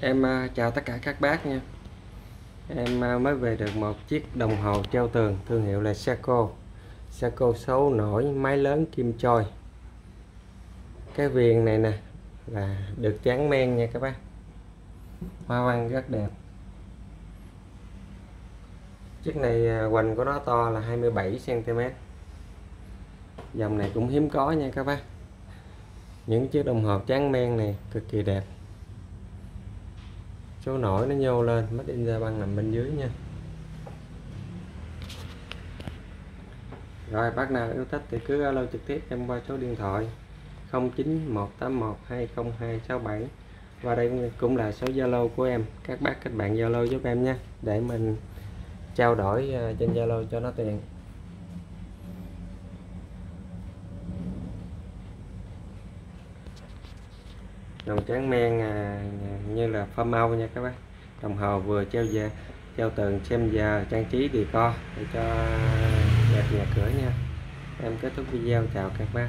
Em à, chào tất cả các bác nha. Em à, mới về được một chiếc đồng hồ treo tường Thương hiệu là Seiko. Seiko số nổi, máy lớn kim choi. Cái viền này nè, Là được tráng men nha các bác. Hoa văn rất đẹp. Chiếc này à, hoành của nó to là 27cm Dòng này cũng hiếm có nha các bác. Những chiếc đồng hồ tráng men này cực kỳ đẹp số nổi nó nhô lên, mất in ra băng nằm bên dưới nha. Rồi bác nào yêu thích thì cứ alo trực tiếp em qua số điện thoại 0918120267 và đây cũng là số Zalo của em. Các bác kết bạn Zalo giúp em nha, để mình trao đổi ờ, trên Zalo cho nó tiện. Đồng tráng men à, à như là pha mau nha các bác. Đồng hồ vừa treo giờ treo tường xem giờ trang trí thì co để cho đẹp nhà cửa nha. Em kết thúc video chào các bác.